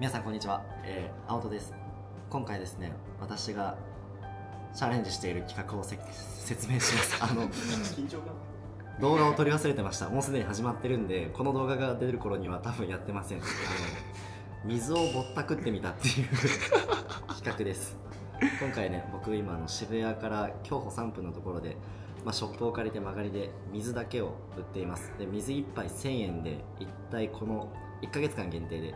皆さんこんにちは、えー、青戸です。今回ですね私がチャレンジしている企画を説明します。あの動画を撮り忘れてました。もうすでに始まってるんでこの動画が出る頃には多分やってません。水をぼったくってみたっていう 企画です。今回ね僕今の渋谷から競歩3分のところで、まあ、ショップを借りて曲がりで水だけを売っています。で水1杯1000円で一体この1ヶ月間限定で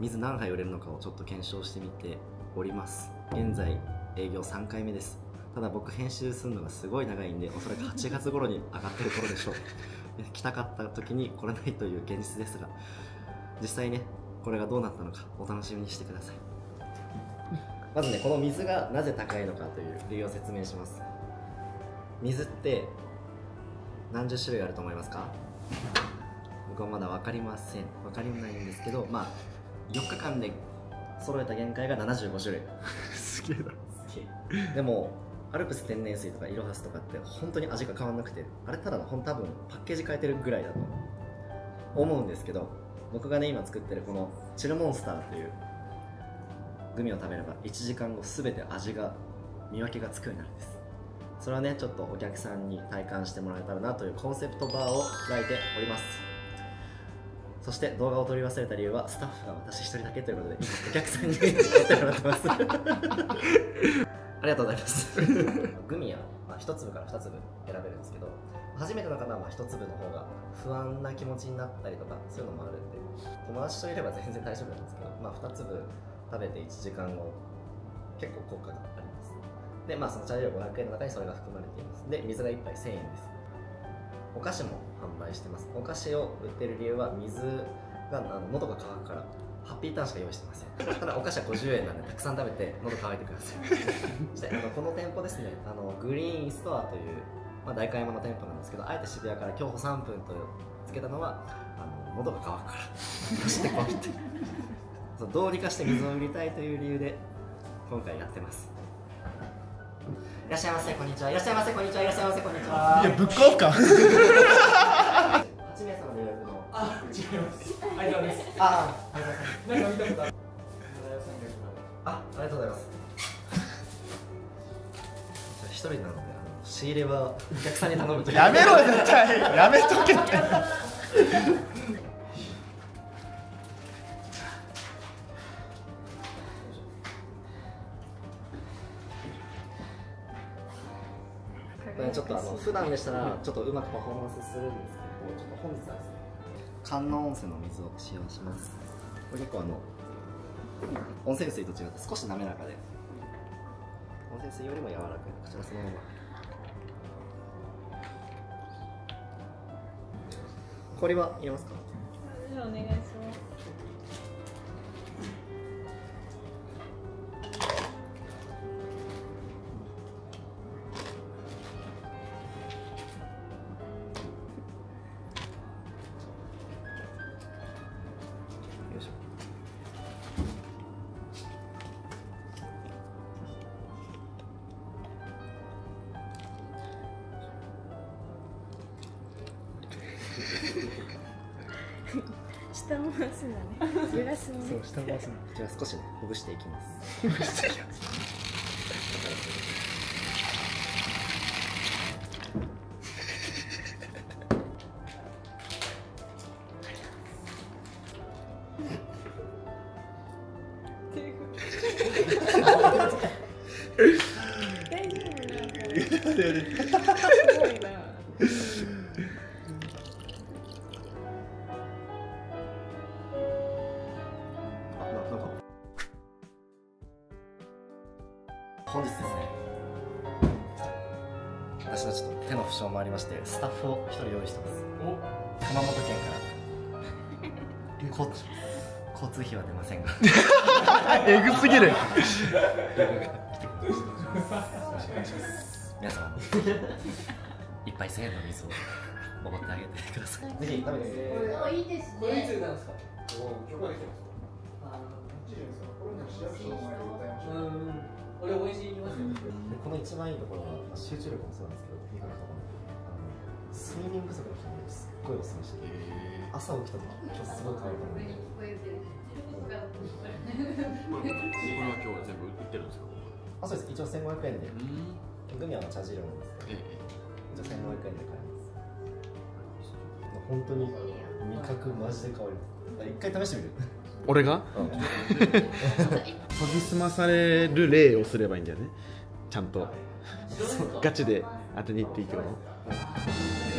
水何杯売れるのかをちょっと検証してみております。現在営業3回目です。ただ僕編集するのがすごい長いんでおそらく8月頃に上がってる頃でしょう。来たかった時に来れないという現実ですが実際ねこれがどうなったのかお楽しみにしてください。まずねこの水がなぜ高いのかという理由を説明します。水って何十種類あると思いますか？僕はまだ分かりません。分かりもないんですけどまあ4日間で揃えた限界が75種類。すげえな。でもアルプス天然水とかイロハスとかって本当に味が変わんなくてあれただの多分パッケージ変えてるぐらいだと思うんですけど僕がね今作ってるこのチルモンスターというグミを食べれば1時間後全て味が見分けがつくようになるんです。それはねちょっとお客さんに体感してもらえたらなというコンセプトバーを開いておりますそして動画を撮り忘れた理由はスタッフが私一人だけということで お客さんに撮ってもらってます。ありがとうございます。グミは、まあ、1粒から2粒選べるんですけど初めての方はまあ1粒の方が不安な気持ちになったりとかそういうのもあるんで友達といれば全然大丈夫なんですけど、まあ、2粒食べて1時間後結構効果があります。でまあそのチャージ料500円の中にそれが含まれています。で水が1杯1000円ですお菓子も販売してます。お菓子を売ってる理由は水があの喉が渇くから。ハッピーターンしか用意してません。ただお菓子は50円なんでたくさん食べて喉乾いてください。そしてあのこの店舗ですね。あのグリーンストアという、まあ、代官山の店舗なんですけどあえて渋谷から競歩3分とつけたのはあの喉が渇くから。走ってこいってそうどうにかして水を売りたいという理由で今回やってますいらっしゃいませこんにちは。いらっしゃいませこんにちは。いらっしゃいませこんにちは。いやブックオフか。8名様で予約の。あ、違います。ありがとうございます。あなんか見たことある。あありがとうございます。一人なのであの仕入れはお客さんに頼むというやめろよ絶対。やめとけってねちょっとあの普段でしたらちょっとうまくパフォーマンスするんですけどちょっと本日はですね観音温泉の水を使用します。これ結構あの温泉水と違って少し滑らかで。温泉水よりも柔らかい。こちらそのまま。氷は入れますか？じゃあお願いします。下を回すんだね。ね。そう下回すのじゃあ少しねほぐしていきます大丈夫 な。すごいな。本日ですね私のちょっと手の負傷もありましてスタッフを一人用意してます。熊本県から。交交通費は出ませんが。えぐすぎる。皆様もいっぱい1000円の水をおごってあげてください。ぜひ食べてみてあ、い。いですこれいつね。なんです。か。許可できてます。うん。俺美味しい。行きますよ。でこの一番いいところはまあ集中力もそうなんですけど味覚と睡眠不足の人にすっごいおすすめしてて朝起きた時今日すごい香る。と思うこれは今日全部売ってるんですか？あそうです。一応1500円で。うん。グミは茶汁なんですけどええ一応1500円で買えます。本当に味覚マジで香ります。一回試してみる俺が？うん。研ぎ澄まされる例をすればいいんだよね。ちゃんと。ガチで当てに行っていくの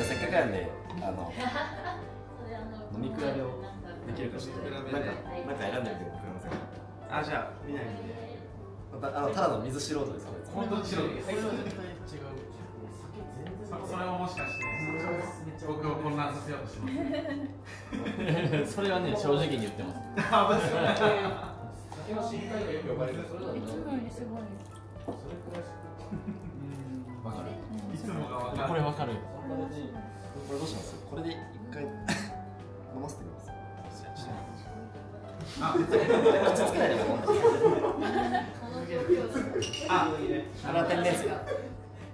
せっかくなんであの飲み比べをできるかちょっと。なんかなんか選んでみてくれませんかあじゃあ見ないで。またあのただの水素人ですこれ本当に白いです。これは絶対違うそそれはもしかして僕を混乱させようとしてます。それはね正直に言ってます。酒の深海がよく呼ばれる。それだいつもよりすごいそれくらいしわかるいつもが分かるこれわかる。これどうします？これで一回飲ませてみます。あ口つけないで。もああれは天然水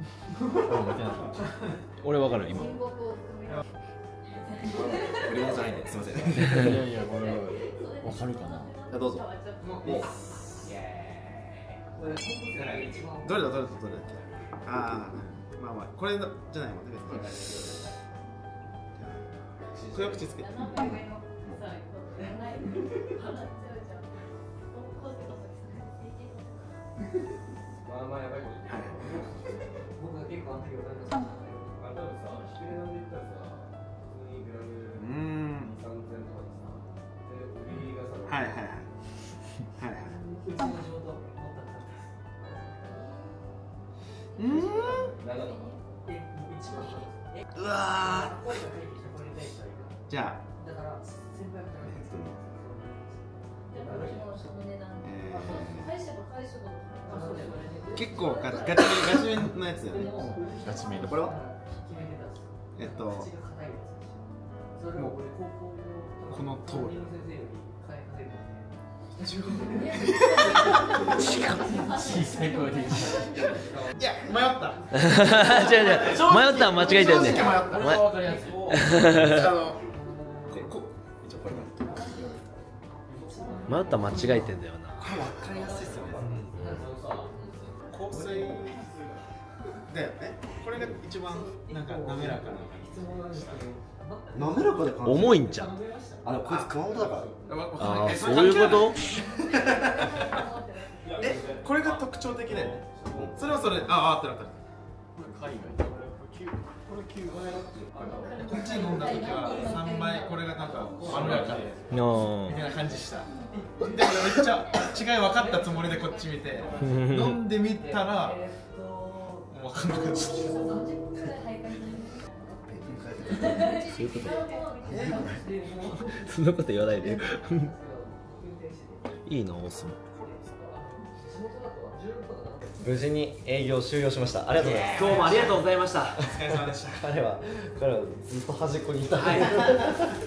俺わかる今。俺もじゃないんですいません。じ いやいやこれわかるかな？ゃあどうぞ。もうどれだどれだどれだ。っけああまあまあこれのじゃないもんね別に黒口つけ。てまあまあやばいこと結構あの時分かりましたあ多分さ低値段で言ったらさ普通にグラムうん2、3000とかでさで売りがさはいはいはい。結構ガチガチめガチめのやつよね。ガチめにこれは？えっと口が硬いやつそれを俺高校のこの通り。小さい声でいや迷った。違う違う。迷ったら間違えてるね。正直迷った。迷った。ら。間違えてんだよな。これ分かりやすいっすだよね。これが一番なんか滑らかな滑らかで感じ重いんじゃんあでもこいつ熊本だから。ああそういうこと？えこれが特徴的だよねそれはそれ。あああってなった。こっち飲んだ時は3倍これがなんかまろやか。であみたいな感じした。でもめっちゃ違い分かったつもりでこっち見て。飲んでみたらもう分かんなかったそういうことそんなこと言わないで いいなオスも。無事に営業終了しました。ありがとうございます。今日もありがとうございました。お疲れ様でした。彼は彼はずっと端っこにいた、はい。い、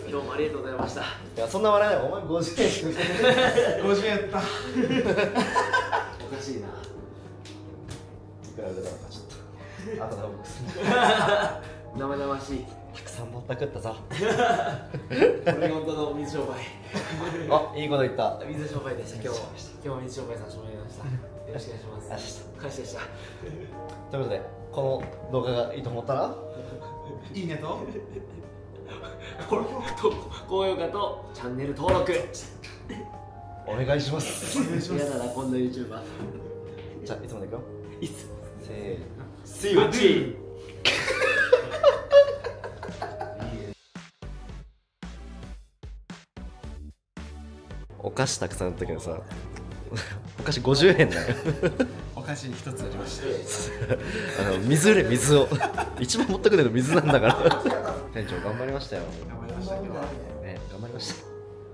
今日もありがとうございました。やそんな笑いお前50円しか 50円やった。おかしいないくら売れたのかちょっと。あとで僕 生々しい。たくさんぼったくったぞ。これが本当の水商売。あいいこと言った。水商売でした。今日今日も水商売させてもらいました。よろしくお願いします。感謝でした。ということでこの動画がいいと思ったら？いいねと？これと高評価とチャンネル登録。お願いします。嫌だなこんな YouTuber じゃあいつもでいくよ？いつ？せーの。See you お菓子たくさんあったけどさ お菓子50円だよ。お菓子一つありました。あの水売れ水を。一番持ってくるの水なんだから。店長頑張りましたよ。頑張りました今日は。ね頑